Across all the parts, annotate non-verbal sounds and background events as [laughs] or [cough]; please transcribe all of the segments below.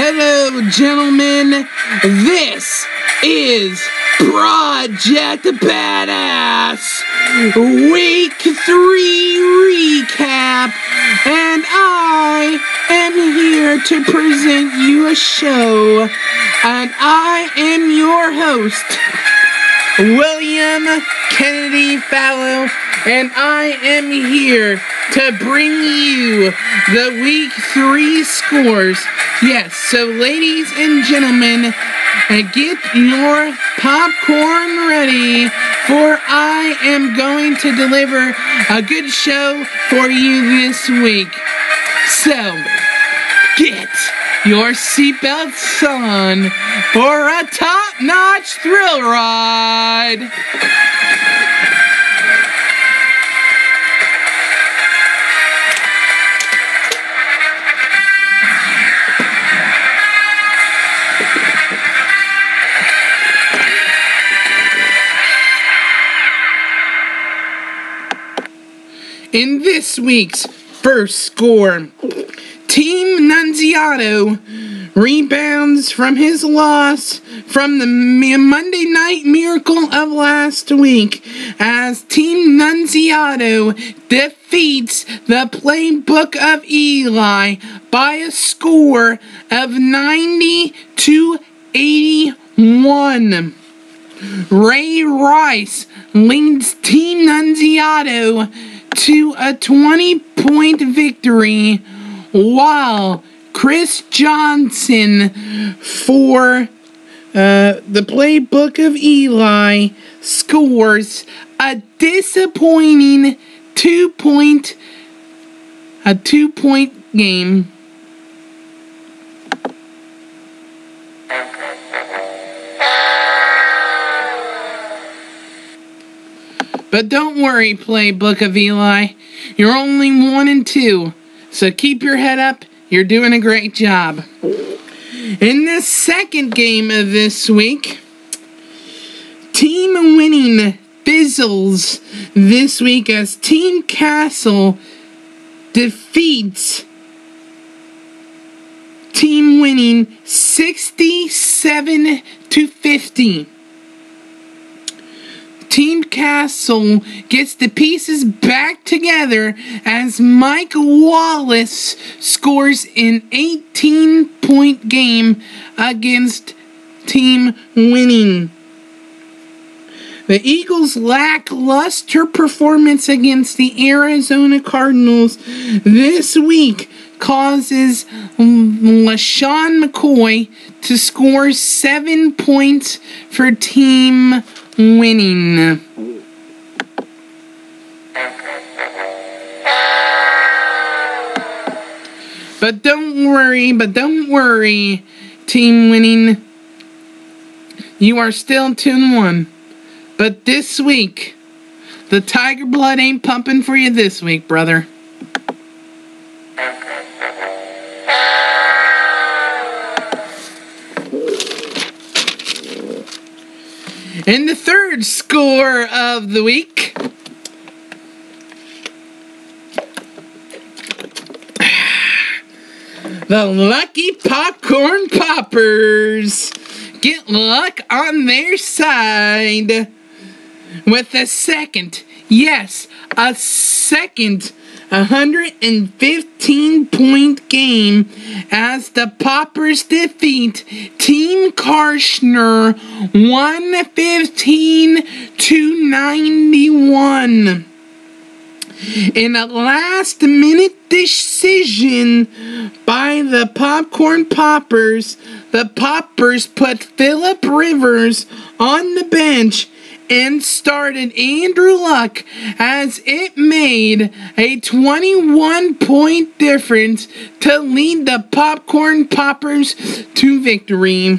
Hello, gentlemen. This is Project Badass Week 3 Recap, and I am here to present you a show, and I am your host, William Kennedy Fallow, and I am here to bring you the week three scores. Yes, so ladies and gentlemen, uh, get your popcorn ready, for I am going to deliver a good show for you this week. So, get your seatbelts on for a top-notch thrill ride. In this week's first score, Team Nunziato rebounds from his loss from the Monday Night Miracle of last week as Team Nunziato defeats the Playbook of Eli by a score of 90 to 81. Ray Rice leads Team Nunziato to a 20 point victory, while Chris Johnson for uh, the playbook of Eli scores a disappointing two point a two point game. But don't worry, Playbook of Eli. You're only one and two. So keep your head up. You're doing a great job. In the second game of this week, team winning fizzles this week as Team Castle defeats team winning 67 to 50. Team Castle gets the pieces back together as Mike Wallace scores an 18 point game against Team Winning. The Eagles' lackluster performance against the Arizona Cardinals this week causes LeSean McCoy to score seven points for Team winning. But don't worry, but don't worry, team winning. You are still 2 1. But this week, the tiger blood ain't pumping for you this week, brother. And the third score of the week. [sighs] The Lucky Popcorn Poppers get luck on their side with a second, yes, a second 115 point game as the Poppers defeat Team Karshner 115 to 91. In a last minute decision by the Popcorn Poppers, the Poppers put Philip Rivers on the bench and started Andrew Luck as it made a 21 point difference to lead the Popcorn Poppers to victory.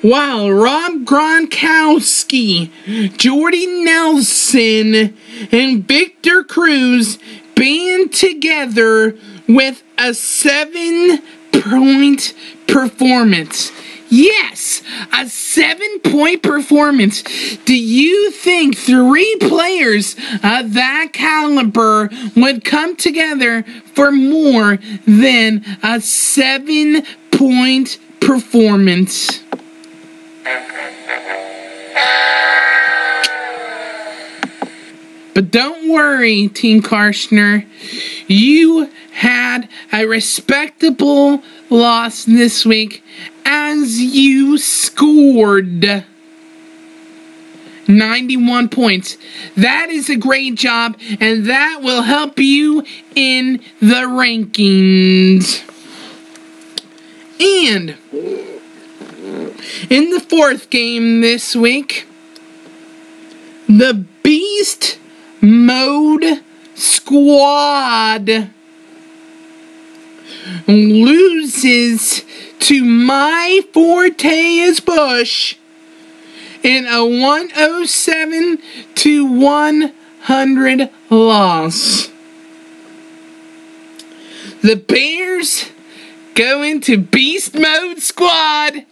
While Rob Gronkowski, Jordy Nelson, and Victor Cruz band together with a seven point performance. Yes, a seven point performance. Do you think three players of that caliber would come together for more than a seven point performance? But don't worry, Team Karshner. You had a respectable loss this week as you scored 91 points. That is a great job, and that will help you in the rankings. And in the fourth game this week, the Beast Mode Squad loses to my Forteus Bush in a 107 to 100 loss. The Bears go into Beast Mode Squad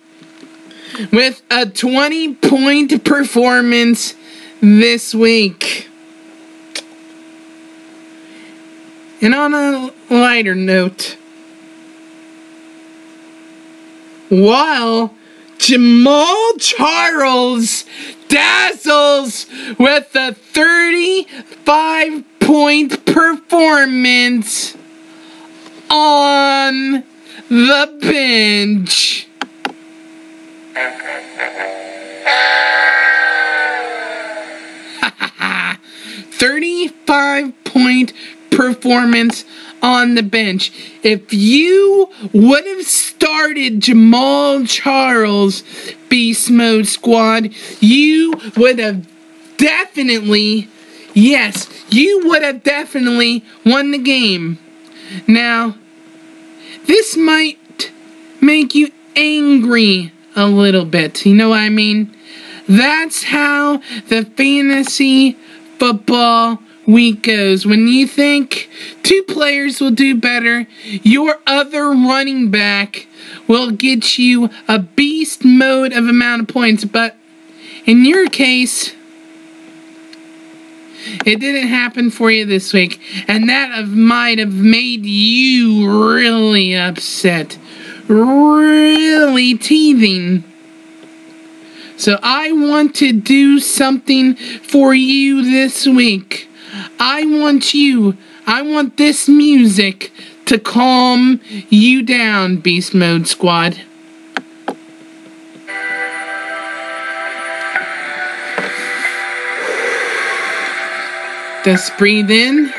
with a 20 point performance this week. And on a lighter note, while Jamaal Charles dazzles with a 35 point performance on the bench. [laughs] Thirty-five point performance on the bench. If you would have started Jamaal Charles Beast Mode Squad, you would have definitely, yes, you would have definitely won the game. Now, this might make you angry a little bit. You know what I mean? That's how the fantasy football week goes. When you think two players will do better, your other running back will get you a beast mode of amount of points. But in your case, it didn't happen for you this week, and that might have made you really upset, really teething. So I want to do something for you this week. I want you, I want this music to calm you down, Beast Mode Squad. Just breathe in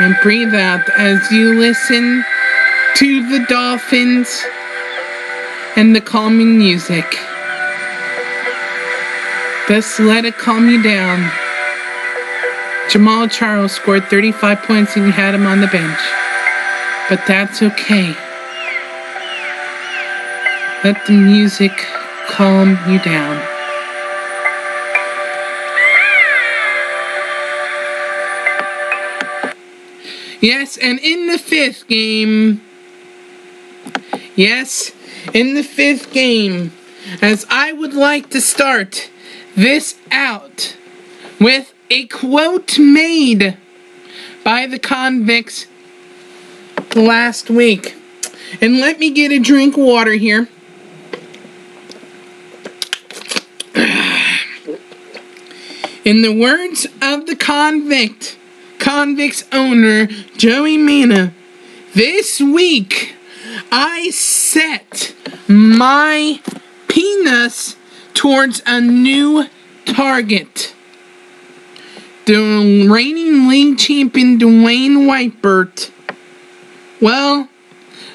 and breathe out as you listen to the dolphins and the calming music. Just let it calm you down. Jamaal Charles scored 35 points and you had him on the bench. But that's okay. Let the music calm you down. Yes, and in the fifth game, yes, in the fifth game, as I would like to start this out with a quote made by the convicts last week. And let me get a drink of water here. In the words of the convict, convict's owner, Joey Mina, this week I set my penis towards a new target. The reigning league champion Dwayne Whitebert. Well,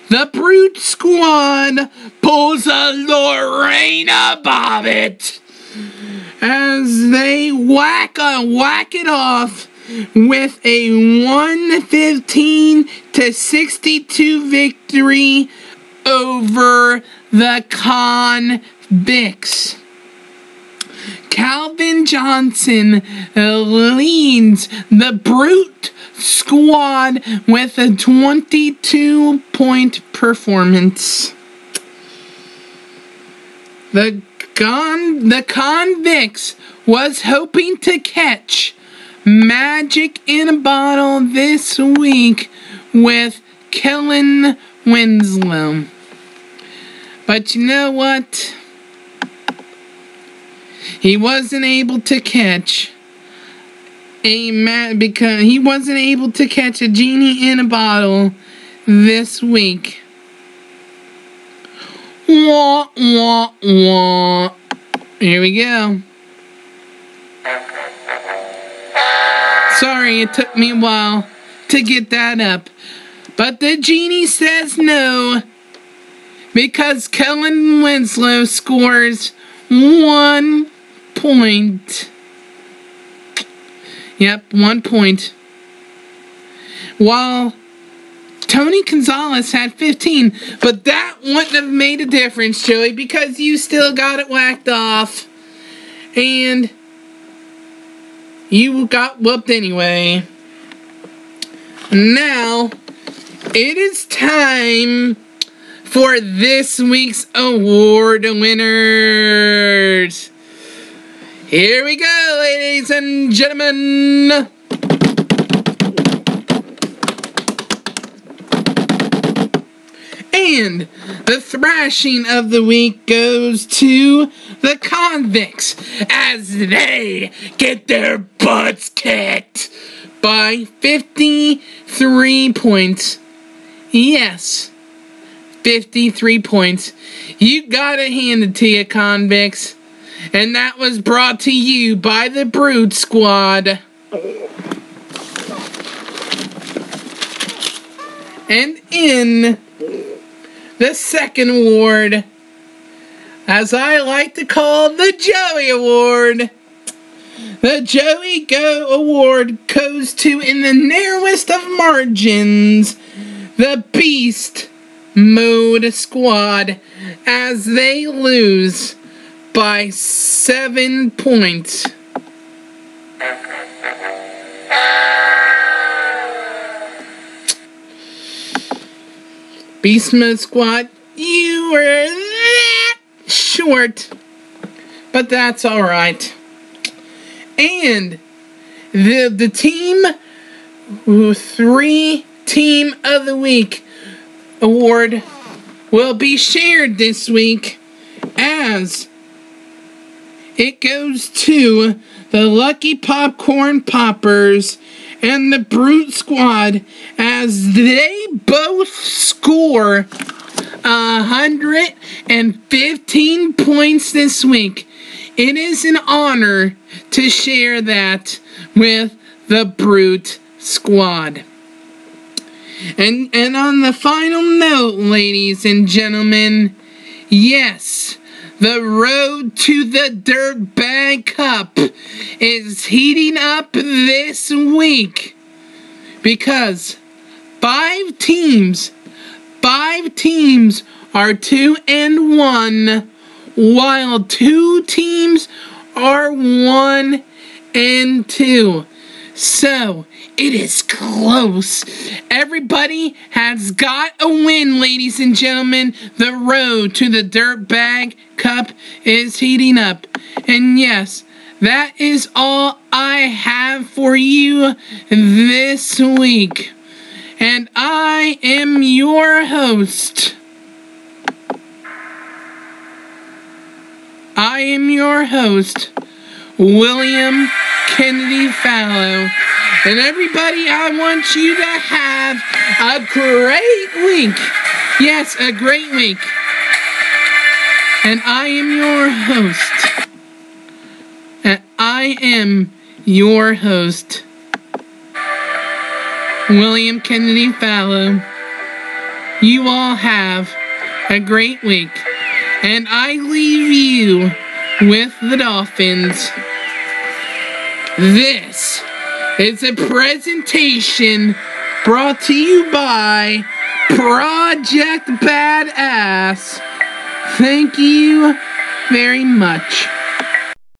the Brute Squad pulls a Lorena Bobbitt as they whack a whack it off with a 115 to 62 victory over the convicts. Calvin Johnson uh, leads the brute squad with a 22 point performance. The con the convicts was hoping to catch magic in a bottle this week with Kellen Winslow. But you know what? He wasn't able to catch a man because he wasn't able to catch a genie in a bottle this week. Wah, wah, wah. Here we go. Sorry, it took me a while to get that up. But the genie says no because Kellen Winslow scores one point. Yep, one point. While Tony Gonzalez had 15, but that wouldn't have made a difference, Joey, because you still got it whacked off. And you got whooped anyway. Now, it is time for this week's award winners. Here we go, ladies and gentlemen. And the thrashing of the week goes to the convicts as they get their butts kicked by 53 points. Yes, 53 points. You gotta hand it to you, convicts. And that was brought to you by the Brute Squad. And in the second award, as I like to call the Joey Award, the Joey Go Award goes to, in the narrowest of margins, the Beast Mode Squad as they lose by seven points. Beast Mode Squad, you were that short, but that's alright. And the the team three team of the week award will be shared this week as it goes to the Lucky Popcorn Poppers and the Brute Squad as they both score 115 points this week. It is an honor to share that with the Brute Squad. And and on the final note, ladies and gentlemen, yes, the road to the Dirt Bag Cup is heating up this week because five teams, five teams are two and one, while two teams are one and two. So, it is close. Everybody has got a win, ladies and gentlemen. The road to the Dirt Bag Cup is heating up. And yes, that is all I have for you this week. And I am your host. I am your host, William Kennedy Fallow. And everybody, I want you to have a great week. Yes, a great week. And I am your host. And I am your host, William Kennedy Fallow. You all have a great week. And I leave you with the Dolphins. This is a presentation brought to you by Project Badass. Thank you very much.